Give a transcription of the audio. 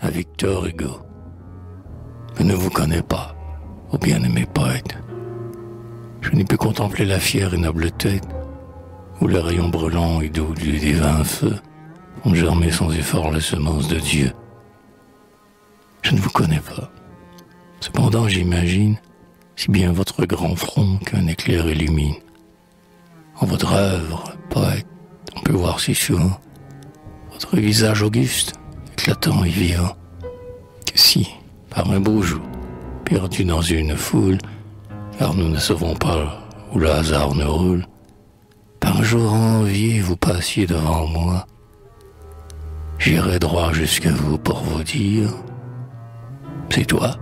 à Victor Hugo. Je ne vous connais pas, ô bien-aimé poète. Je n'ai pu contempler la fière et noble tête, où les rayons brûlants et doux du divin feu ont germé sans effort la semence de Dieu. Je ne vous connais pas. Cependant, j'imagine si bien votre grand front qu'un éclair illumine. En votre œuvre, poète, on peut voir si souvent votre visage auguste, que si, par un beau jour, perdu dans une foule, car nous ne savons pas où le hasard nous roule, par un jour envié vous passiez devant moi, j'irai droit jusqu'à vous pour vous dire, c'est toi.